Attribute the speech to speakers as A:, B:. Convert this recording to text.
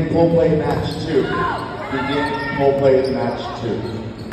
A: Begin full play match two. Begin full play match two.